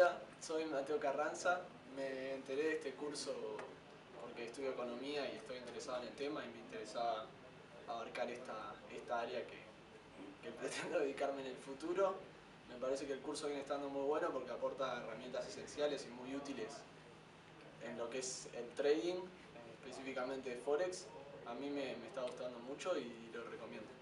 Hola, soy Mateo Carranza. Me enteré de este curso porque estudio economía y estoy interesado en el tema y me interesaba abarcar esta, esta área que, que pretendo dedicarme en el futuro. Me parece que el curso viene estando muy bueno porque aporta herramientas esenciales y muy útiles en lo que es el trading, específicamente Forex. A mí me, me está gustando mucho y lo recomiendo.